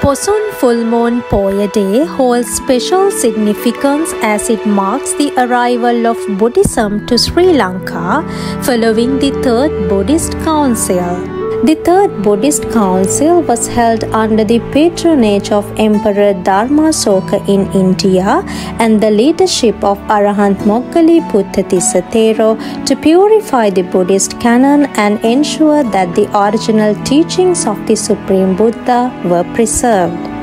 Poson Full Moon Poya Day holds special significance as it marks the arrival of Buddhism to Sri Lanka following the Third Buddhist Council. The Third Buddhist Council was held under the patronage of Emperor Dharmasoka in India and the leadership of Arahant Moggaliputta Thero to purify the Buddhist canon and ensure that the original teachings of the Supreme Buddha were preserved.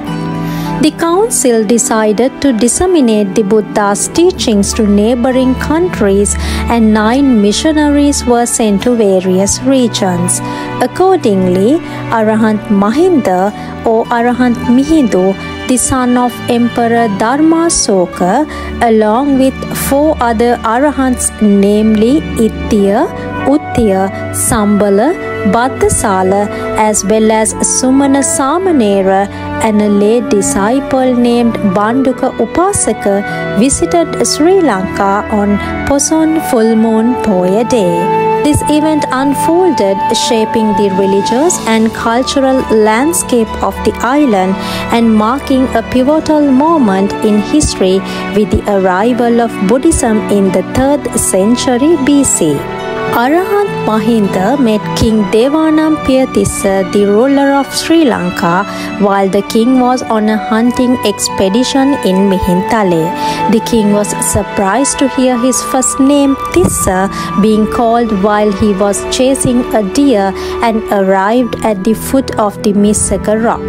The council decided to disseminate the Buddha's teachings to neighboring countries, and nine missionaries were sent to various regions. Accordingly, Arahant Mahinda or Arahant Mihindu, the son of Emperor Dharmasoka, along with four other Arahants, namely Ittiya, Uttiya, Sambala, Bhattasala, as well as Sumana Samanera and a lay disciple named Banduka Upasaka visited Sri Lanka on Poson Full Moon Poya Day. This event unfolded, shaping the religious and cultural landscape of the island and marking a pivotal moment in history with the arrival of Buddhism in the 3rd century BC. Arahant Mahinda met King Devanampiyatissa, the ruler of Sri Lanka, while the king was on a hunting expedition in Mihintale. The king was surprised to hear his first name, Tissa, being called while he was chasing a deer and arrived at the foot of the Missaka rock.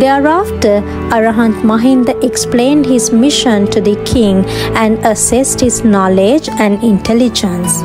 Thereafter, Arahant Mahinda explained his mission to the king and assessed his knowledge and intelligence.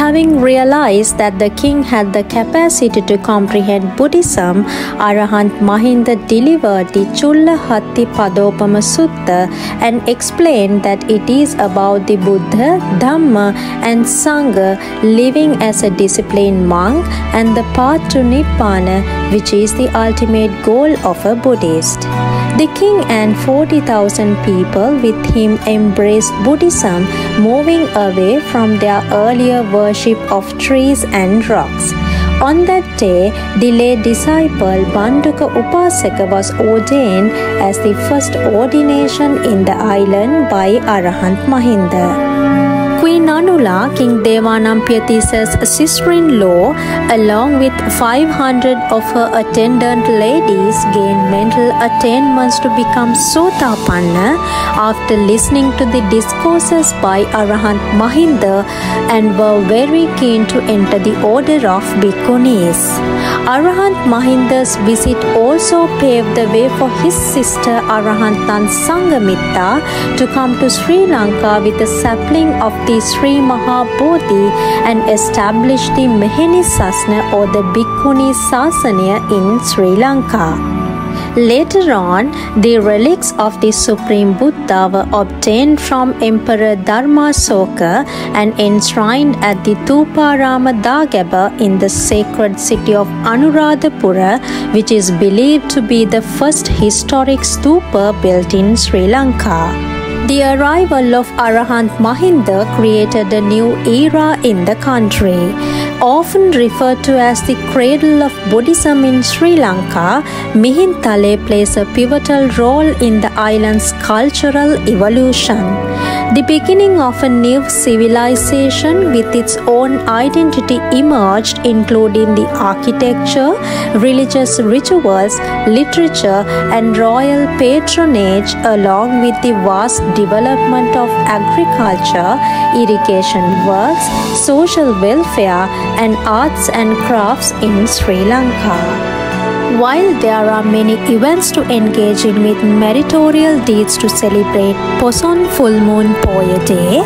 Having realized that the king had the capacity to comprehend Buddhism, Arahant Mahinda delivered the Chulla Hatti Padopama Sutta and explained that it is about the Buddha, Dhamma, and Sangha living as a disciplined monk and the path to Nibbana, which is the ultimate goal of a Buddhist. The king and 40,000 people with him embraced Buddhism, moving away from their earlier worship of trees and rocks. On that day, the lay disciple Banduka Upasaka was ordained as the first ordination in the island by Arahant Mahinda. Queen Anula, King Devanampiyatissa's sister-in-law, along with 500 of her attendant ladies, gained mental attainments to become Sotapanna after listening to the discourses by Arahant Mahinda and were very keen to enter the order of Bhikkhunis. Arahant Mahinda's visit also paved the way for his sister Arahantan Sangamitta to come to Sri Lanka with a sapling of the Sri Mahabodhi and established the Meheni Sasana or the Bhikkhuni Sasana in Sri Lanka. Later on, the relics of the Supreme Buddha were obtained from Emperor Dharmasoka and enshrined at the Thuparama Dagaba in the sacred city of Anuradhapura, which is believed to be the first historic stupa built in Sri Lanka. The arrival of Arahant Mahinda created a new era in the country. Often referred to as the cradle of Buddhism in Sri Lanka, Mihintale plays a pivotal role in the island's cultural evolution. The beginning of a new civilization with its own identity emerged, including the architecture, religious rituals, literature, and royal patronage, along with the vast development of agriculture, irrigation works, social welfare, and arts and crafts in Sri Lanka. While there are many events to engage in with meritorial deeds to celebrate Poson Full Moon Poya Day,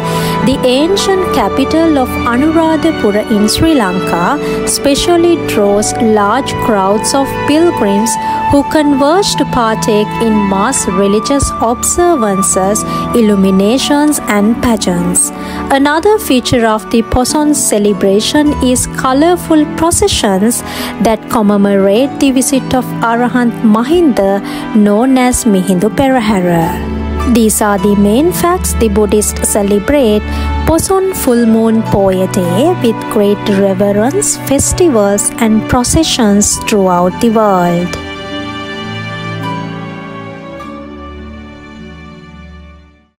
the ancient capital of Anuradhapura in Sri Lanka specially draws large crowds of pilgrims who converge to partake in mass religious observances, illuminations, and pageants. Another feature of the Poson celebration is colorful processions that commemorate the visit of Arahant Mahinda known as Mihindu Perahera. These are the main facts the Buddhists celebrate Poson Full Moon Poya Day with great reverence, festivals, and processions throughout the world.